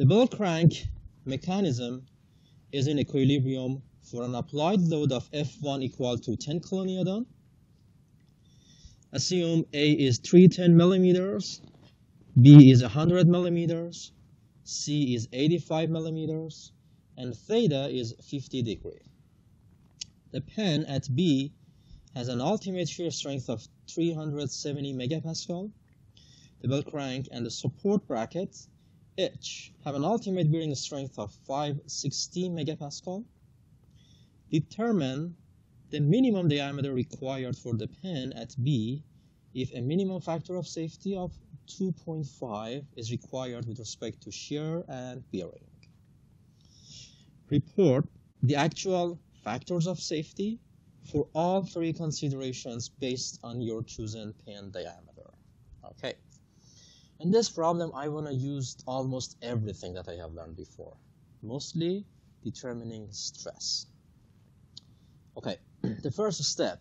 The bell crank mechanism is in equilibrium for an applied load of F1 equal to 10 kilonewton. Assume A is 310 millimeters, B is 100 millimeters, C is 85 millimeters, and theta is 50 degree. The pin at B has an ultimate shear strength of 370 megapascal. The bell crank and the support bracket each have an ultimate bearing strength of 560 megapascal. Determine the minimum diameter required for the pin at B if a minimum factor of safety of 2.5 is required with respect to shear and bearing. Report the actual factors of safety for all three considerations based on your chosen pin diameter. Okay. In this problem, I want to use almost everything that I have learned before, mostly determining stress. Okay, the first step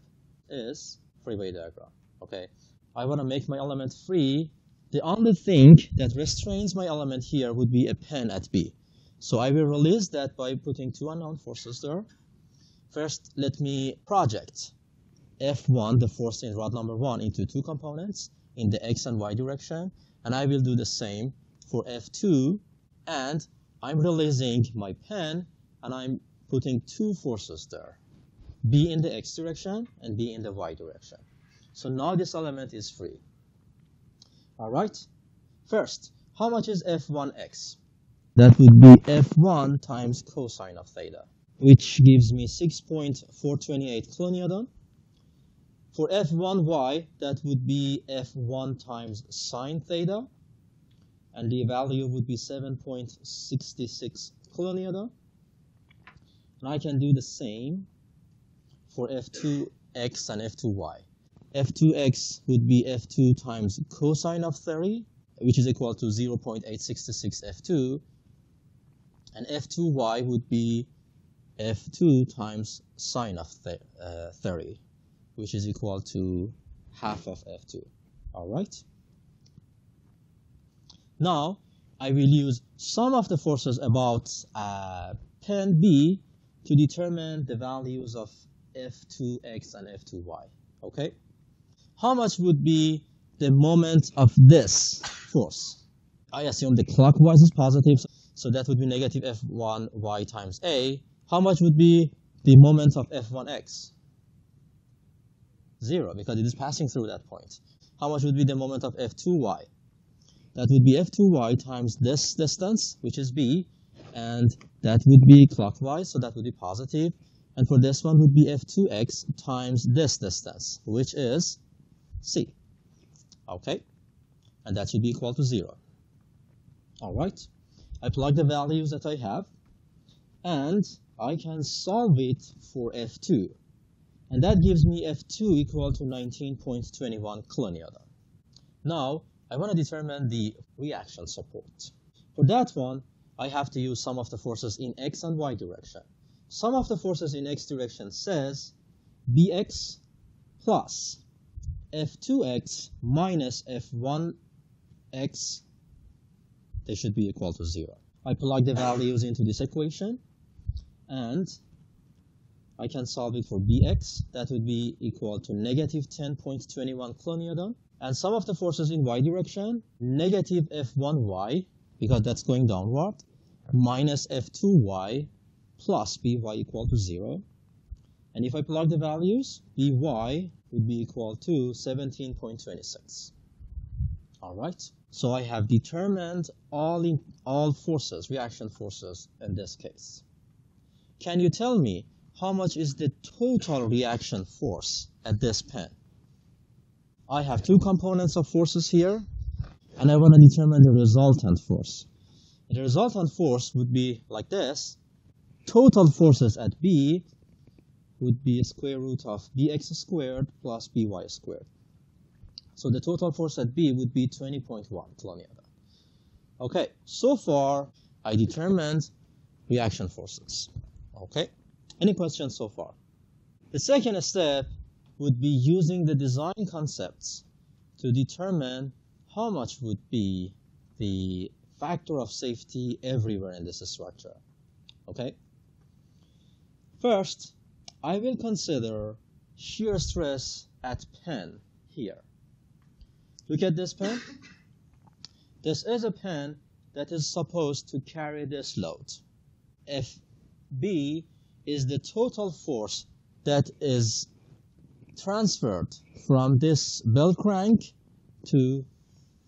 is free body diagram. Okay, I want to make my element free the only thing that restrains my element here would be a pin at B. So I will release that by putting two unknown forces there. First, let me project F1, the force in rod number 1, into two components in the x and y direction. And I will do the same for F2. And I'm releasing my pin, and I'm putting two forces there. B in the x direction and B in the y direction. So now this element is free. All right. First, how much is f1x? That would be f1 times cosine of theta, which gives me 6.428 kilonewton. For f1y, that would be f1 times sine theta, and the value would be 7.66 kilonewton. And I can do the same for f2x and f2y f2x would be f2 times cosine of 30, which is equal to 0.866 f2, and f2y would be f2 times sine of th uh, 30, which is equal to half of f2. All right? Now, I will use some of the forces about uh, pin B to determine the values of f2x and f2y. Okay? how much would be the moment of this force? I assume the clockwise is positive, so that would be negative f1y times a. How much would be the moment of f1x? Zero, because it is passing through that point. How much would be the moment of f2y? That would be f2y times this distance, which is b, and that would be clockwise, so that would be positive. And for this one would be f2x times this distance, which is C. Okay? And that should be equal to 0. All right? I plug the values that I have, and I can solve it for F2. And that gives me F2 equal to 19.21 kilonewton. Now, I want to determine the reaction support. For that one, I have to use sum of the forces in x and y direction. Sum of the forces in x direction says bx plus f2x minus f1x, they should be equal to 0. I plug the values into this equation, and I can solve it for bx. That would be equal to negative 10.21 kilonewton. And sum of the forces in y direction, negative f1y, because that's going downward, minus f2y plus by equal to 0. And if I plug the values, by would be equal to 17.26. All right. So I have determined all in, all forces, reaction forces in this case. Can you tell me how much is the total reaction force at this pin. I have two components of forces here, and I want to determine the resultant force. The resultant force would be like this. Total forces at B would be square root of bx squared plus by squared. So the total force at B would be 20.1 kilonewton. Okay, so far I determined reaction forces. Okay, any questions so far? The second step would be using the design concepts to determine how much would be the factor of safety everywhere in this structure. Okay? First, I will consider shear stress at pin here. Look at this pin. This is a pin that is supposed to carry this load. FB is the total force that is transferred from this bell crank to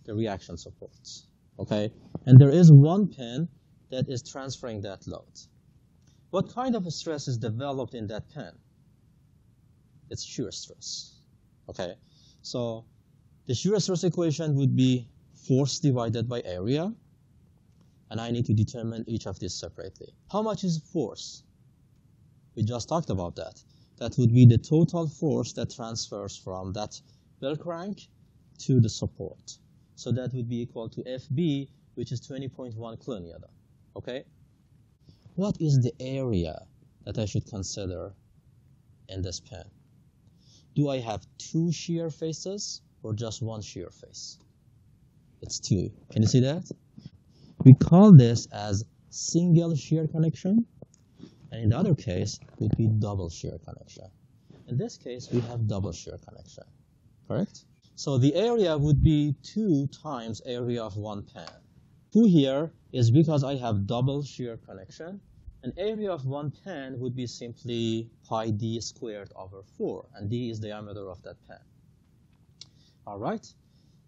the reaction supports. Okay, and there is one pin that is transferring that load. What kind of stress is developed in that pin? It's shear stress. Okay, so the shear stress equation would be force divided by area, and I need to determine each of these separately. How much is force? We just talked about that. That would be the total force that transfers from that bell crank to the support. So that would be equal to FB, which is 20.1 kilonewton. Okay? What is the area that I should consider in this pin? Do I have two shear faces or just one shear face? It's two. Can you see that? We call this as single shear connection. And in the other case, would be double shear connection. In this case, we have double shear connection. Correct? So the area would be 2 times area of one pin. 2 here is because I have double shear connection. An area of one pin would be simply pi d squared over 4, and d is diameter of that pin. All right?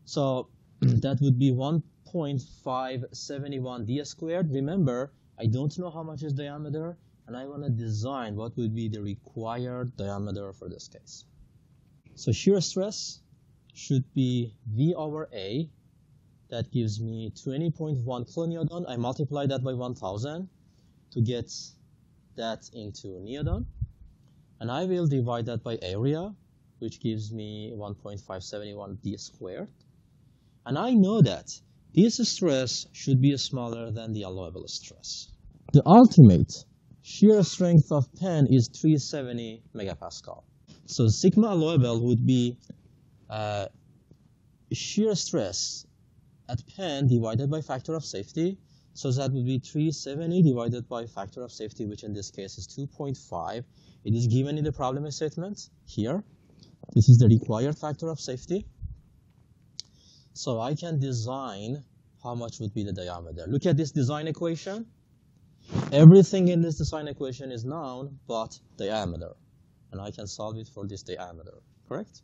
So that would be 1.571 d squared. Remember, I don't know how much is diameter, and I want to design what would be the required diameter for this case. So shear stress should be V over A. That gives me 20.1 kilonewton. I multiply that by 1000 to get that into newton. And I will divide that by area, which gives me 1.571 d squared. And I know that this stress should be smaller than the allowable stress. The ultimate shear strength of pin is 370 megapascal. So sigma allowable would be uh, shear stress at pen divided by factor of safety. So that would be 370 divided by factor of safety, which in this case is 2.5. It is given in the problem statement here. This is the required factor of safety. So I can design how much would be the diameter. Look at this design equation. Everything in this design equation is known but diameter. And I can solve it for this diameter, correct?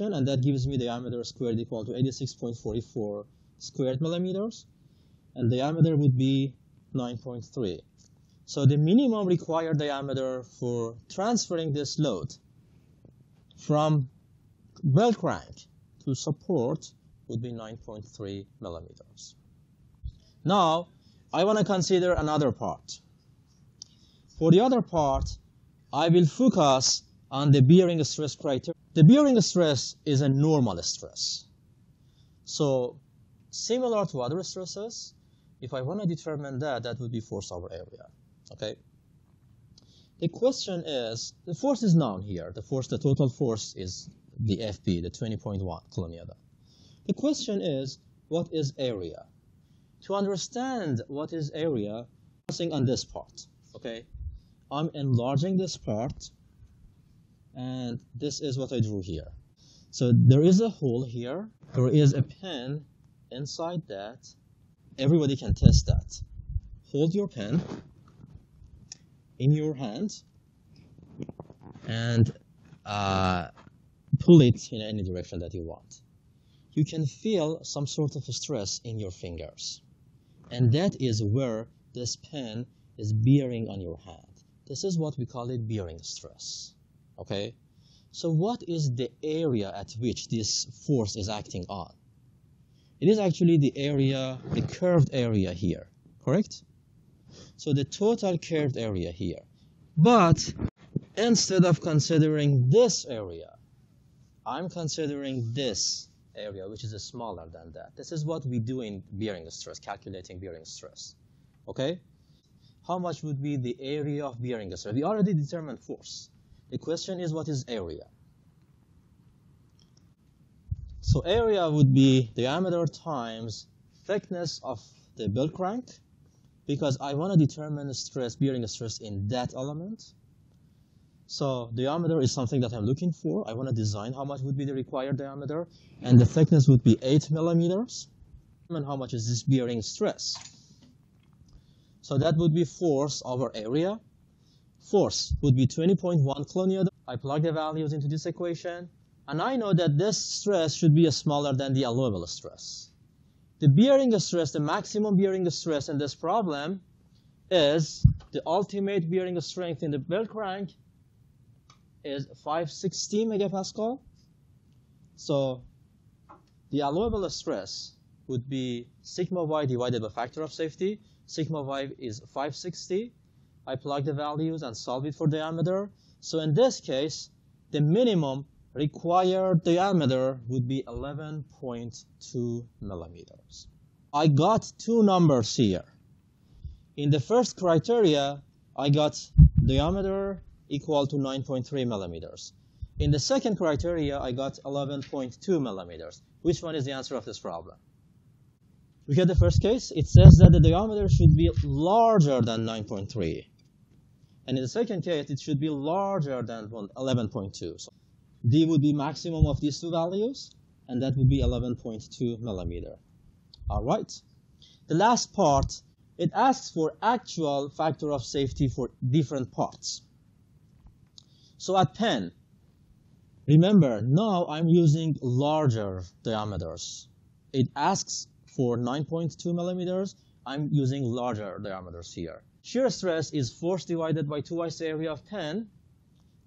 and that gives me diameter squared equal to 86.44 squared millimeters and diameter would be 9.3 so the minimum required diameter for transferring this load from bell crank to support would be 9.3 millimeters now I want to consider another part for the other part I will focus on the bearing stress criteria the bearing stress is a normal stress. So similar to other stresses, if I want to determine that, that would be force over area. Okay. The question is, the force is known here. The force, the total force is the FB, the 20.1 kilonewton. The question is, what is area? To understand what is area, focusing on this part. Okay, I'm enlarging this part and this is what I drew here. So there is a hole here. There is a pin inside that. Everybody can test that. Hold your pen in your hand and uh, pull it in any direction that you want. You can feel some sort of stress in your fingers. And that is where this pen is bearing on your hand. This is what we call it bearing stress okay? So what is the area at which this force is acting on? It is actually the area the curved area here correct? So the total curved area here. But instead of considering this area I'm considering this area which is smaller than that this is what we do in bearing stress calculating bearing stress okay how much would be the area of bearing stress we already determined force the question is what is area? So area would be diameter times thickness of the bell crank because I want to determine stress, bearing stress in that element. So diameter is something that I'm looking for. I want to design how much would be the required diameter, and the thickness would be 8 millimeters. And how much is this bearing stress? So that would be force over area. Force would be 20.1 kilonewton. I plug the values into this equation, and I know that this stress should be smaller than the allowable stress. The bearing stress, the maximum bearing stress in this problem is the ultimate bearing strength in the bell crank is 560 megapascal. So the allowable stress would be sigma y divided by factor of safety. Sigma y is 560. I plug the values and solve it for diameter. So in this case, the minimum required diameter would be 11.2 millimeters. I got two numbers here. In the first criteria, I got diameter equal to 9.3 millimeters. In the second criteria, I got 11.2 millimeters. Which one is the answer of this problem? We get the first case. It says that the diameter should be larger than 9.3. And in the second case, it should be larger than 11.2. So D would be maximum of these two values, and that would be 11.2 millimeter. All right. The last part, it asks for actual factor of safety for different parts. So at pin, remember, now I'm using larger diameters. It asks for 9.2 millimeters. I'm using larger diameters here. Shear stress is force divided by twice the area of pin.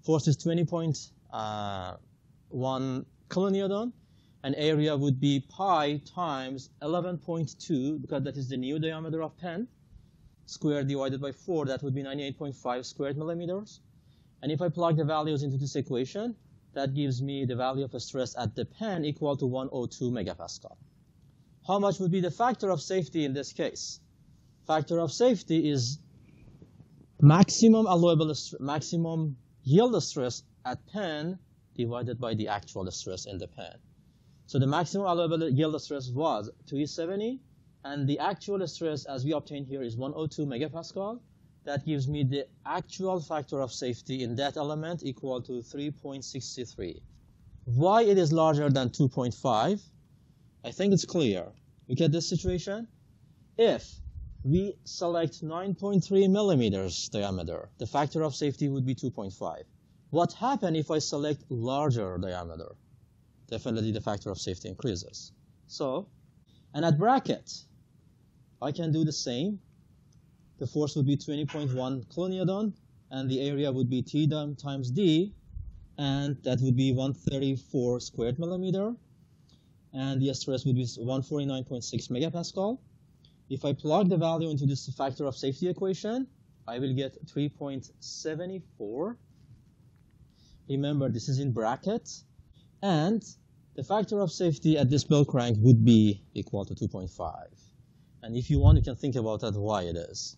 Force is 20.1 uh, kilonewton. And area would be pi times 11.2, because that is the new diameter of pin. Squared divided by 4, that would be 98.5 squared millimeters. And if I plug the values into this equation, that gives me the value of stress at the pin equal to 102 megapascal. How much would be the factor of safety in this case? Factor of safety is maximum allowable maximum yield stress at pin divided by the actual stress in the pin. So the maximum allowable yield stress was 270, and the actual stress as we obtained here is 102 megapascal. That gives me the actual factor of safety in that element equal to 3.63. Why it is larger than 2.5? I think it's clear. Look at this situation. If we select 9.3 millimeters diameter, the factor of safety would be 2.5. What happens if I select larger diameter? Definitely the factor of safety increases. So, and at bracket, I can do the same the force would be 20.1 kilonewton, and the area would be T times D, and that would be 134 squared millimeter, and the stress would be 149.6 megapascal. If I plug the value into this factor of safety equation, I will get 3.74. Remember, this is in brackets, and the factor of safety at this bell crank would be equal to 2.5. And if you want, you can think about that why it is.